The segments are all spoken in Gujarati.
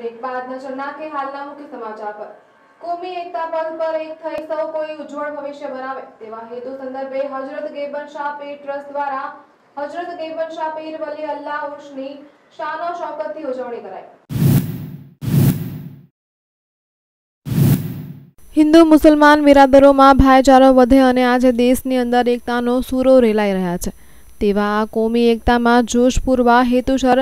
બ્રેક બાદ નજર નાખે હાલના મુખ્ય સમાચાર પર. કોમી એકતા પદ પર એક થઈ સૌ કોઈ ઉજ્જવળ ભવિષ્ય બનાવે તેવા હેતુ સંદર્ભે હજરત ગેબન શાહ પીર ટ્રસ્ટ દ્વારા હજરત ગેબન શાહ પીર વલી અલ્લાહ ઉર્ષની શાનો શોકતથી ઉજવણી કરાઈ. હિન્દુ મુસલમાન બિરાદરોમાં ભાઈચારો વધે અને આજે દેશની અંદર એકતાનો સૂરો રેલાઈ રહ્યા છે. તેવા કોમી એકતામાં જોશ પૂરવા હેતુસર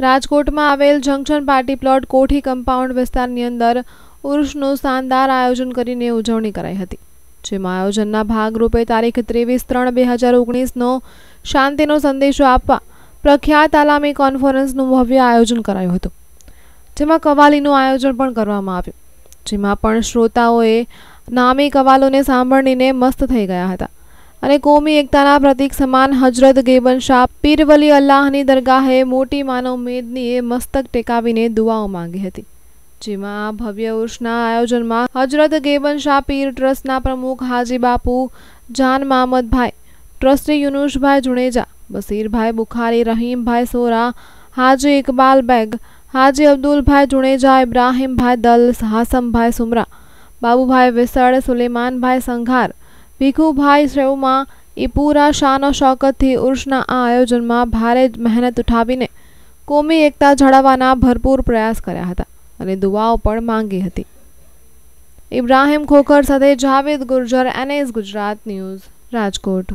રાજકોટમાં આવેલ junction party plot Kothi compound વિસ્તારની અંદર ઉર્ષનું શાનદાર આયોજન કરીને ઉજવણી કરાઈ હતી. જેમાં આયોજનના ભાગરૂપે તારીખ ત્રેવીસ ત્રણ બે હજાર ઓગણીસનો શાંતિનો સંદેશો આપવા પ્રખ્યાત આલામી કોન્ફરન્સનું ભવ્ય આયોજન કરાયું હતું. જેમાં કવાલીનું આયોજન પણ કરવામાં આવ્યું. જેમાં પણ શ્રોતાઓએ નામી કવાલોને સાંભળીને મસ્ત થઈ ગયા હતા. અને કોમી એકતાના પ્રતીક સમાન હજરત ગેબન શાહ પીરવલી અલ્લાહની દરગાહે મોટી માનવ મેદનીએ મસ્તક ટેકાવીને દુઆઓ માંગી હતી. જેમાં ભવ્ય ઉર્ષના આયોજનમાં હજરત ગેબન શાહ પીર ટ્રસ્ટના પ્રમુખ હાજી બાપુ, જાન મામદભાઈ, ટ્રસ્ટી યુનુષભાઈ જુણેજા, બસીરભાઈ બુખારી, રહીમભાઈ સોરા, હાજી ઇકબાલ બેગ હાજી અબ્દુલભાઈ જુણેજા, ઇબ્રાહીમભાઈ દલ, હાસમભાઈ સુમરા, બાબુભાઈ વિસળ, સુલેમાનભાઈ સંઘાર ભીખુભાઈ શ્રેવમાં એ પૂરા શાનો શોકતથી ઉર્ષના આ આયોજનમાં ભારે મહેનત ઉઠાવીને કોમી એકતા જાળવવાના ભરપૂર પ્રયાસ કર્યા હતા અને દુવાઓ પણ માંગી હતી. ઇબ્રાહિમ ખોખર સાથે જાવેદ ગુર્જર, એનએસ ગુજરાત ન્યૂઝ, રાજકોટ.